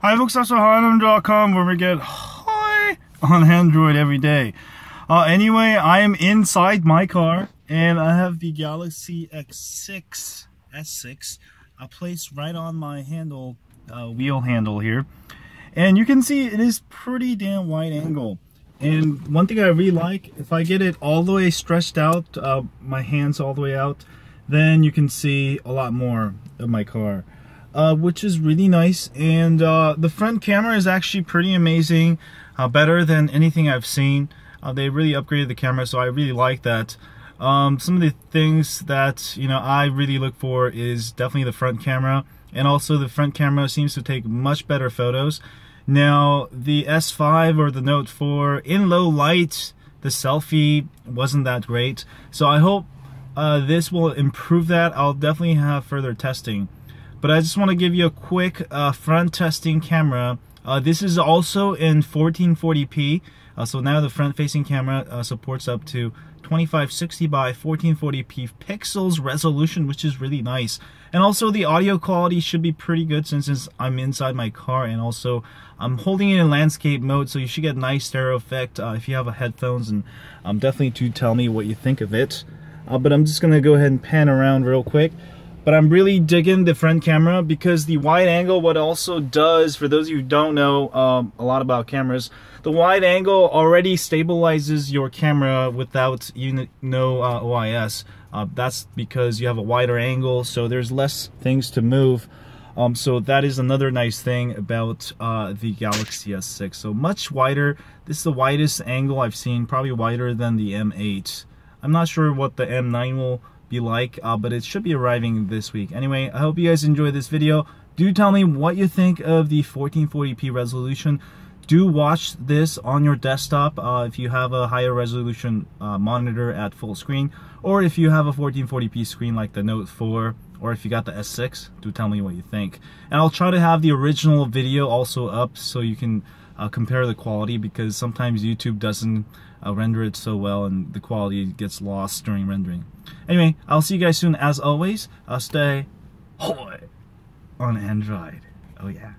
Hi folks, that's where we get high on Android every day. Uh, anyway, I am inside my car and I have the Galaxy X6 S6 uh, placed right on my handle, uh, wheel handle here. And you can see it is pretty damn wide angle. And one thing I really like, if I get it all the way stretched out, uh, my hands all the way out, then you can see a lot more of my car. Uh, which is really nice. And uh, the front camera is actually pretty amazing, uh, better than anything I've seen. Uh, they really upgraded the camera, so I really like that. Um, some of the things that you know I really look for is definitely the front camera, and also the front camera seems to take much better photos. Now, the S5 or the Note 4, in low light, the selfie wasn't that great. So I hope uh, this will improve that. I'll definitely have further testing. But I just want to give you a quick uh, front testing camera. Uh, this is also in 1440p. Uh, so now the front facing camera uh, supports up to 2560 by 1440p pixels resolution, which is really nice. And also the audio quality should be pretty good since I'm inside my car and also I'm holding it in landscape mode so you should get nice stereo effect uh, if you have a headphones and um, definitely do tell me what you think of it. Uh, but I'm just gonna go ahead and pan around real quick but I'm really digging the front camera because the wide angle what also does for those of you who don't know um, a lot about cameras the wide angle already stabilizes your camera without you know uh, OIS uh, that's because you have a wider angle so there's less things to move. Um, so that is another nice thing about uh, the Galaxy S6 so much wider. This is the widest angle I've seen probably wider than the M8 I'm not sure what the M9 will be like, uh, but it should be arriving this week. Anyway, I hope you guys enjoyed this video. Do tell me what you think of the 1440p resolution. Do watch this on your desktop uh, if you have a higher resolution uh, monitor at full screen, or if you have a 1440p screen like the Note 4, or if you got the S6, do tell me what you think. And I'll try to have the original video also up so you can uh, compare the quality because sometimes YouTube doesn't uh, render it so well and the quality gets lost during rendering. Anyway, I'll see you guys soon. As always, I'll stay on Android. Oh yeah.